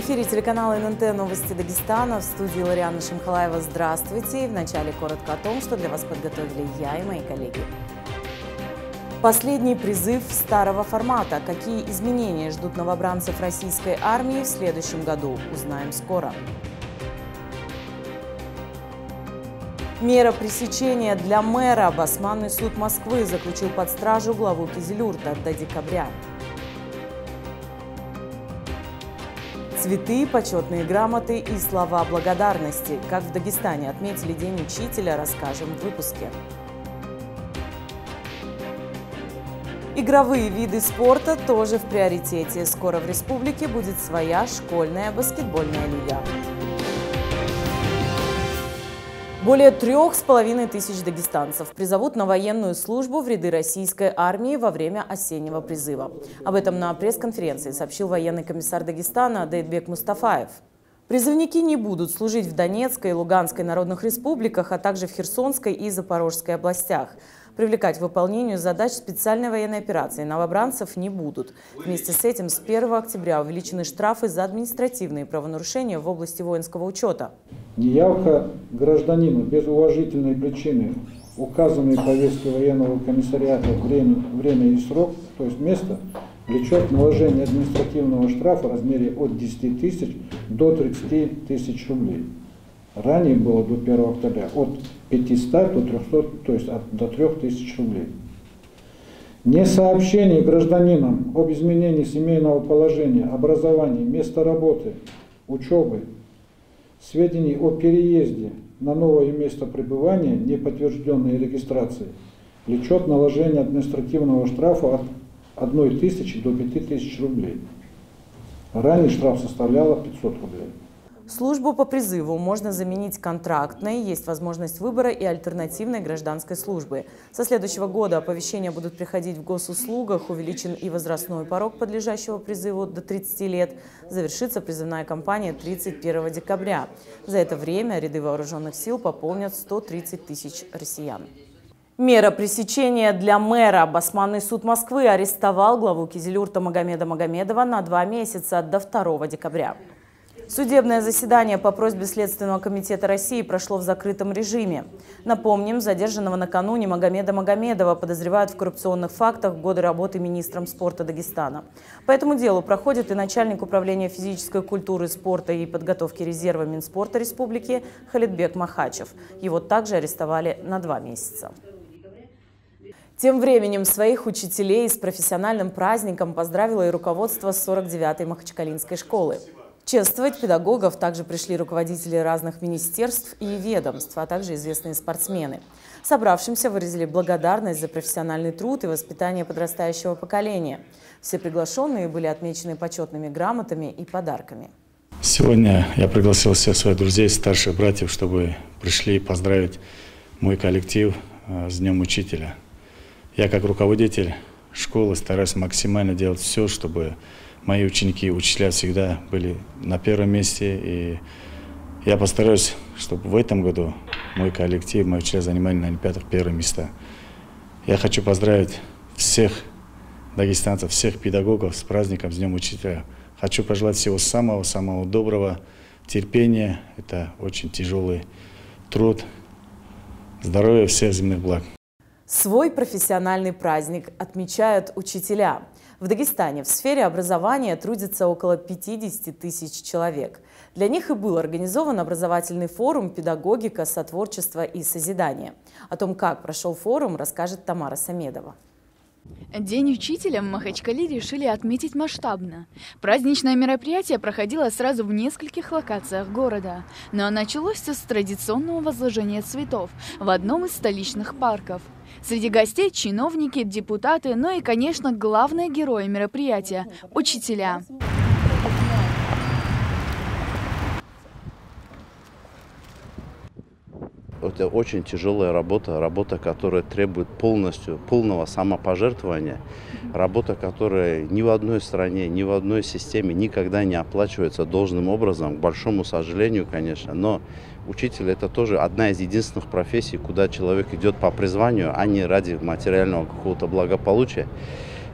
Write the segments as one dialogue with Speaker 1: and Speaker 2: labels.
Speaker 1: эфире телеканала ННТ «Новости Дагестана» в студии Лариана Шамхалаева. Здравствуйте. Вначале коротко о том, что для вас подготовили я и мои коллеги. Последний призыв старого формата. Какие изменения ждут новобранцев российской армии в следующем году, узнаем скоро. Мера пресечения для мэра. Басманный суд Москвы заключил под стражу главу Кизилюрта до декабря. Цветы, почетные грамоты и слова благодарности. Как в Дагестане отметили День учителя, расскажем в выпуске. Игровые виды спорта тоже в приоритете. Скоро в республике будет своя школьная баскетбольная лига. Более трех с половиной тысяч дагестанцев призовут на военную службу в ряды российской армии во время осеннего призыва. Об этом на пресс-конференции сообщил военный комиссар Дагестана Дейдбек Мустафаев. Призывники не будут служить в Донецкой и Луганской народных республиках, а также в Херсонской и Запорожской областях. Привлекать к выполнению задач специальной военной операции новобранцев не будут. Вместе с этим с 1 октября увеличены штрафы за административные правонарушения в области воинского учета.
Speaker 2: Неявка гражданину без уважительной причины, указанной повесткой военного комиссариата время, время и срок, то есть место, влечет наложение административного штрафа в размере от 10 тысяч до 30 тысяч рублей. Ранее было до 1 октября от 500 до 300, то есть от, до 3000 рублей. Не сообщение гражданинам об изменении семейного положения, образования, места работы, учебы, сведений о переезде на новое место пребывания, не подтвержденной регистрацией, влечет наложение административного штрафа от 1 тысячи до 5 тысяч рублей. Ранее штраф составлял 500 рублей.
Speaker 1: Службу по призыву можно заменить контрактной, есть возможность выбора и альтернативной гражданской службы. Со следующего года оповещения будут приходить в госуслугах, увеличен и возрастной порог подлежащего призыву до 30 лет. Завершится призывная кампания 31 декабря. За это время ряды вооруженных сил пополнят 130 тысяч россиян. Мера пресечения для мэра. Басманный суд Москвы арестовал главу Кизилюрта Магомеда Магомедова на два месяца до 2 декабря. Судебное заседание по просьбе Следственного комитета России прошло в закрытом режиме. Напомним, задержанного накануне Магомеда Магомедова подозревают в коррупционных фактах в годы работы министром спорта Дагестана. По этому делу проходит и начальник управления физической культуры, спорта и подготовки резерва Минспорта Республики Халидбек Махачев. Его также арестовали на два месяца. Тем временем своих учителей с профессиональным праздником поздравило и руководство 49-й Махачкалинской школы. Чествовать педагогов также пришли руководители разных министерств и ведомств, а также известные спортсмены. Собравшимся выразили благодарность за профессиональный труд и воспитание подрастающего поколения. Все приглашенные были отмечены почетными грамотами и подарками.
Speaker 3: Сегодня я пригласил всех своих друзей, старших братьев, чтобы пришли поздравить мой коллектив э, с Днем Учителя. Я как руководитель школы стараюсь максимально делать все, чтобы мои ученики, учителя всегда были на первом месте. И я постараюсь, чтобы в этом году мой коллектив, мои учителя занимали на Олимпиадах первые места. Я хочу поздравить всех дагестанцев, всех педагогов с праздником, с Днем Учителя. Хочу пожелать всего самого-самого доброго, терпения. Это очень тяжелый труд. Здоровья, всех земных благ.
Speaker 1: Свой профессиональный праздник отмечают учителя – в Дагестане в сфере образования трудится около 50 тысяч человек. Для них и был организован образовательный форум «Педагогика, сотворчество и созидание». О том, как прошел форум, расскажет Тамара Самедова.
Speaker 4: День учителя в Махачкале решили отметить масштабно. Праздничное мероприятие проходило сразу в нескольких локациях города, но началось все с традиционного возложения цветов в одном из столичных парков – Среди гостей чиновники, депутаты, ну и, конечно, главные герои мероприятия – учителя.
Speaker 5: Это очень тяжелая работа, работа, которая требует полностью, полного самопожертвования, работа, которая ни в одной стране, ни в одной системе никогда не оплачивается должным образом, к большому сожалению, конечно, но учитель это тоже одна из единственных профессий, куда человек идет по призванию, а не ради материального какого-то благополучия.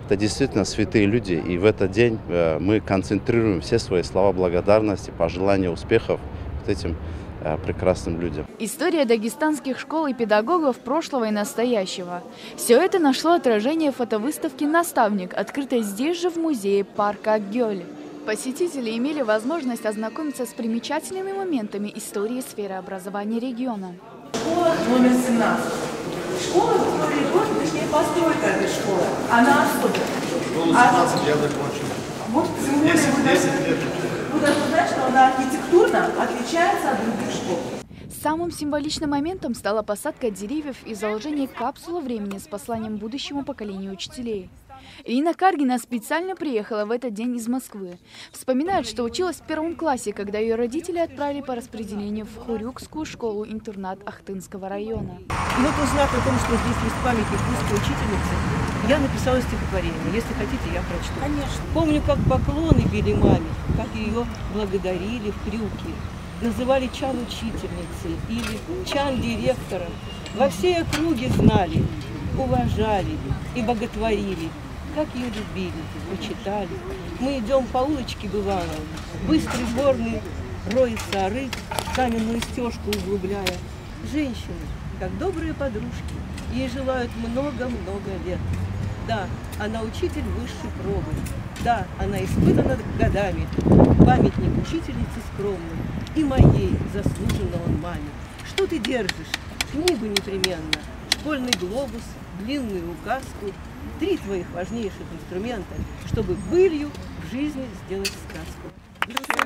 Speaker 5: Это действительно святые люди. И в этот день э, мы концентрируем все свои слова благодарности, пожелания успехов вот этим прекрасным людям.
Speaker 4: История дагестанских школ и педагогов прошлого и настоящего. Все это нашло отражение в фотовыставке «Наставник», открытой здесь же в музее парка Гёль. Посетители имели возможность ознакомиться с примечательными моментами истории сферы образования региона.
Speaker 6: Школа номер 17. Школа, в год, точнее, постройка этой школы, она особенная. А,
Speaker 7: я закончил.
Speaker 6: вот тем более вы должны, вы должны знать, что она архитектурно отличается от других.
Speaker 4: Самым символичным моментом стала посадка деревьев и заложение капсулы времени с посланием будущему поколению учителей. Ирина Каргина специально приехала в этот день из Москвы. Вспоминает, что училась в первом классе, когда ее родители отправили по распределению в Хурюкскую школу-интернат Ахтынского района.
Speaker 8: И вот узнав о том, что здесь есть памятник русской учительницы, я написала стихотворение. Если хотите, я прочту. Конечно. Помню, как поклоны били маме, как ее благодарили в крюке. Называли Чан учительницей или Чан директором. Во всей округе знали, уважали и боготворили как ее любили, почитали. Мы идем по улочке, бывало, быстрый горный роется оры, каменную стежку углубляя. Женщины, как добрые подружки, ей желают много-много лет. Да, она учитель высшей пробы. Да, она испытана годами. Памятник учительницы скромной. И моей заслуженно он маме. Что ты держишь? Книгу непременно. Школьный глобус, длинную указку, три твоих важнейших инструмента, чтобы былью в жизни сделать сказку.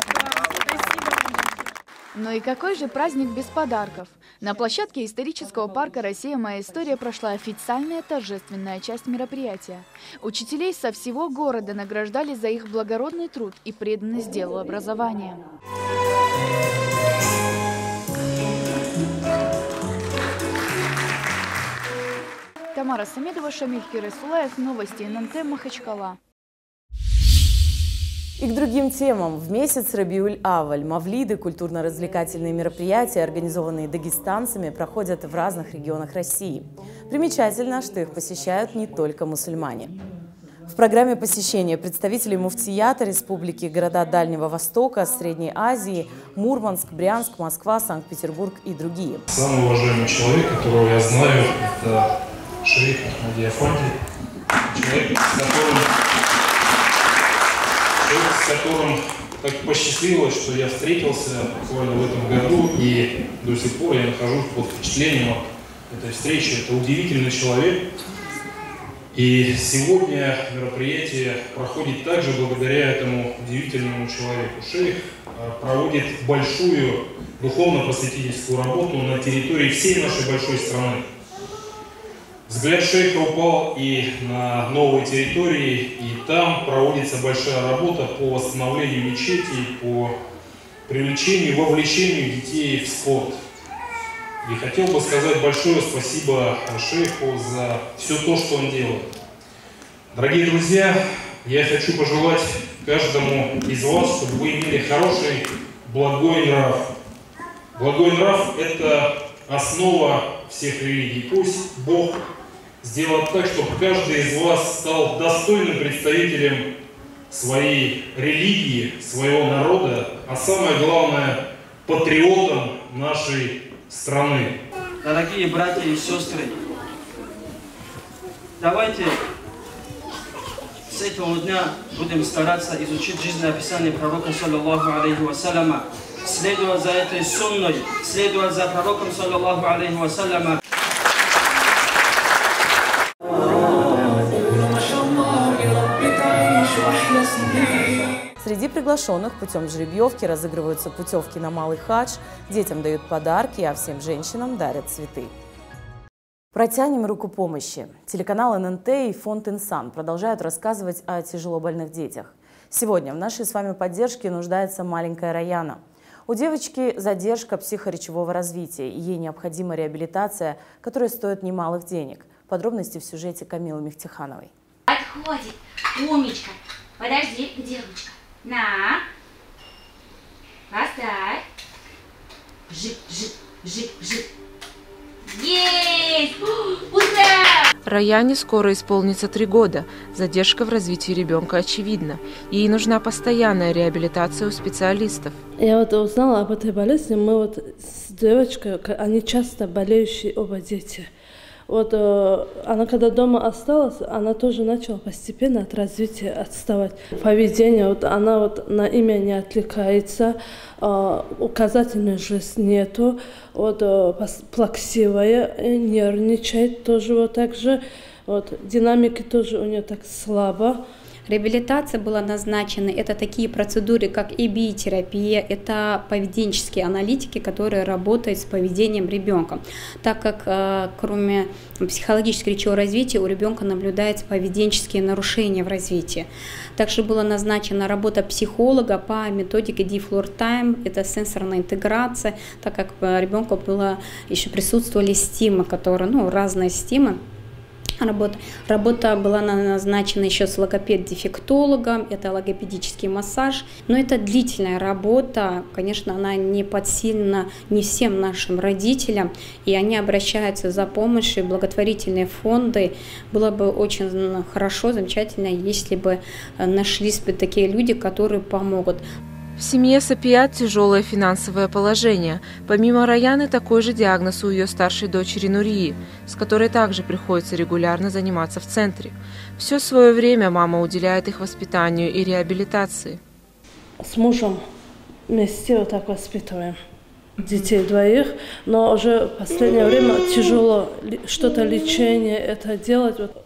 Speaker 4: Ну и какой же праздник без подарков? На площадке исторического парка «Россия. Моя история» прошла официальная торжественная часть мероприятия. Учителей со всего города награждали за их благородный труд и преданность делу образования. Тамара Самедова, Шамиль Киресулаев, Новости ННТ, Махачкала.
Speaker 1: И к другим темам. В месяц Рабиуль-Аваль мавлиды, культурно-развлекательные мероприятия, организованные дагестанцами, проходят в разных регионах России. Примечательно, что их посещают не только мусульмане. В программе посещения представителей муфтията республики, города Дальнего Востока, Средней Азии, Мурманск, Брянск, Москва, Санкт-Петербург и другие.
Speaker 9: Самый уважаемый человек, которого я знаю, это шейх Ахмади Афанди, человек, с которым, человек, с которым так посчастливилось, что я встретился буквально в этом году, и до сих пор я нахожусь под впечатлением этой встречи. Это удивительный человек. И сегодня мероприятие проходит также благодаря этому удивительному человеку. Шейх э, проводит большую духовно-просветительскую работу на территории всей нашей большой страны. Взгляд шейха упал и на новые территории, и там проводится большая работа по восстановлению мечетей, по привлечению, вовлечению детей в спорт. И хотел бы сказать большое спасибо шейху за все то, что он делает. Дорогие друзья, я хочу пожелать каждому из вас, чтобы вы имели хороший, благой нрав. Благой нрав – это основа всех религий. Пусть Бог сделать так, чтобы каждый из вас стал достойным представителем своей религии, своего народа, а самое главное, патриотом нашей страны.
Speaker 10: Дорогие братья и сестры, давайте с этого дня будем стараться изучить жизнеописание пророка, саллиллаху алейхи вассаляма, следовать за этой сунной, следовать за пророком, саллиллаху алейхи вассаляма,
Speaker 1: Среди приглашенных путем жеребьевки разыгрываются путевки на Малый Хадж, детям дают подарки, а всем женщинам дарят цветы. Протянем руку помощи. Телеканал ННТ и фонд «Инсан» продолжают рассказывать о тяжелобольных детях. Сегодня в нашей с вами поддержке нуждается маленькая Раяна. У девочки задержка психоречевого развития, и ей необходима реабилитация, которая стоит немалых денег. Подробности в сюжете Камилы Мехтихановой.
Speaker 11: Отходит. Умничка. Подожди, где ручка? На. Поставь. Жик, жик, жик, жик. Есть! Ура!
Speaker 7: Раяне скоро исполнится три года. Задержка в развитии ребенка очевидна. Ей нужна постоянная реабилитация у специалистов.
Speaker 12: Я вот узнала об этой болезни. Мы вот с девочкой, они часто болеющие оба дети – вот э, она когда дома осталась, она тоже начала постепенно от развития отставать. Поведение, вот она вот на имя не отвлекается, э, указательный жест нету, вот э, плаксивая, нервничает тоже вот так же, вот динамики тоже у нее так слабо.
Speaker 13: Реабилитация была назначена. Это такие процедуры, как EB-терапия, это поведенческие аналитики, которые работают с поведением ребенка. Так как э, кроме психологического речевого развития у ребенка наблюдаются поведенческие нарушения в развитии. Также была назначена работа психолога по методике D-Floor Time, это сенсорная интеграция, так как ребенку было еще присутствовали стимы, которые, ну, разные стимы, Работа, работа была назначена еще с логопед-дефектологом, это логопедический массаж, но это длительная работа, конечно, она не подсильна не всем нашим родителям, и они обращаются за помощью, благотворительные фонды. Было бы очень хорошо, замечательно, если бы нашлись бы такие люди, которые помогут.
Speaker 7: В семье Сапиат тяжелое финансовое положение. Помимо Раяны, такой же диагноз у ее старшей дочери Нурии, с которой также приходится регулярно заниматься в центре. Все свое время мама уделяет их воспитанию и реабилитации.
Speaker 12: С мужем вместе вот так воспитываем детей двоих, но уже в последнее время тяжело что-то лечение это делать. Вот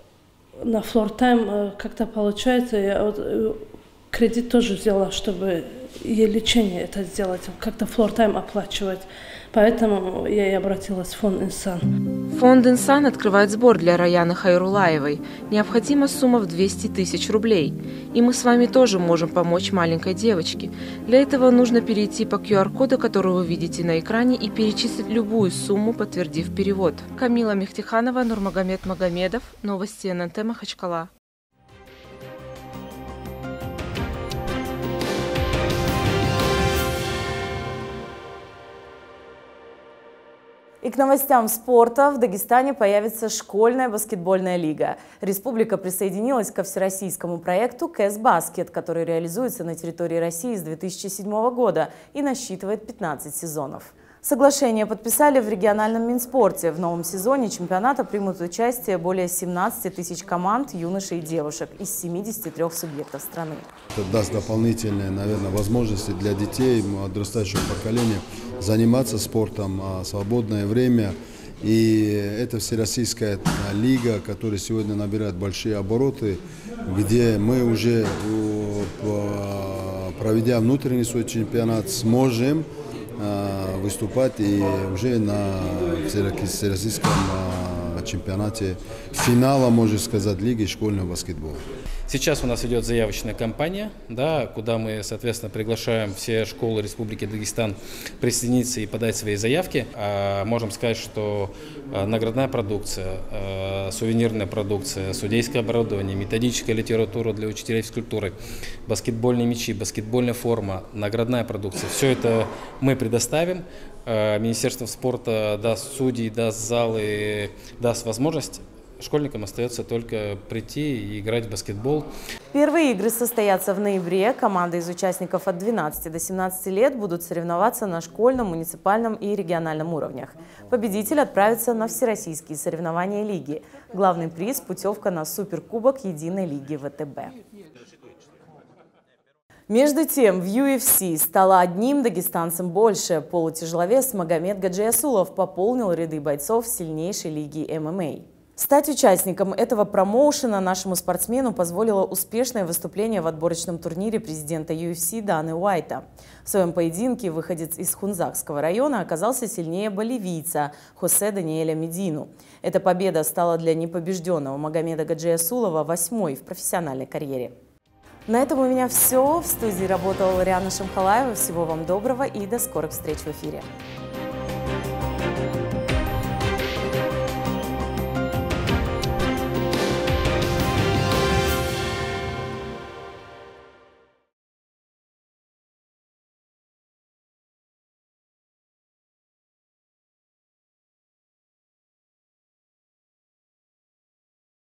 Speaker 12: на флор тайм э, как-то получается, я вот э, кредит тоже взяла, чтобы ей лечение это сделать, как-то флор-тайм оплачивать. Поэтому я и обратилась в фонд «Инсан».
Speaker 7: Фонд «Инсан» открывает сбор для Раяны Хайрулаевой. Необходима сумма в 200 тысяч рублей. И мы с вами тоже можем помочь маленькой девочке. Для этого нужно перейти по QR-коду, который вы видите на экране, и перечислить любую сумму, подтвердив перевод. Камила Мехтиханова, Нурмагомед Магомедов. Новости ННТ Махачкала.
Speaker 1: И к новостям спорта. В Дагестане появится школьная баскетбольная лига. Республика присоединилась ко всероссийскому проекту «Кэс Баскет», который реализуется на территории России с 2007 года и насчитывает 15 сезонов. Соглашение подписали в региональном Минспорте. В новом сезоне чемпионата примут участие более 17 тысяч команд юношей и девушек из 73 субъектов страны.
Speaker 14: Это даст дополнительные, наверное, возможности для детей, подрастающего поколения заниматься спортом в а свободное время. И это Всероссийская лига, которая сегодня набирает большие обороты, где мы уже, проведя внутренний свой чемпионат, сможем выступать и уже на всероссийском а, чемпионате финала, можно сказать, лиги школьного баскетбола.
Speaker 15: Сейчас у нас идет заявочная кампания, да, куда мы, соответственно, приглашаем все школы Республики Дагестан присоединиться и подать свои заявки. А, можем сказать, что а, наградная продукция, а, сувенирная продукция, судейское оборудование, методическая литература для учителей физкультуры, баскетбольные мячи, баскетбольная форма, наградная продукция. Все это мы предоставим. А, Министерство спорта даст судей, даст залы, даст возможность Школьникам остается только прийти и играть в баскетбол.
Speaker 1: Первые игры состоятся в ноябре. Команды из участников от 12 до 17 лет будут соревноваться на школьном, муниципальном и региональном уровнях. Победитель отправится на всероссийские соревнования лиги. Главный приз – путевка на Суперкубок Единой лиги ВТБ. Между тем, в UFC стало одним дагестанцем больше. Полутяжеловес Магомед Гаджиасулов пополнил ряды бойцов сильнейшей лиги ММА. Стать участником этого промоушена нашему спортсмену позволило успешное выступление в отборочном турнире президента UFC Даны Уайта. В своем поединке выходец из Хунзакского района оказался сильнее боливийца Хосе Даниэля Медину. Эта победа стала для непобежденного Магомеда Гаджиасулова восьмой в профессиональной карьере. На этом у меня все. В студии работала Риана Шамхалаева. Всего вам доброго и до скорых встреч в эфире.